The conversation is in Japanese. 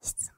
質問。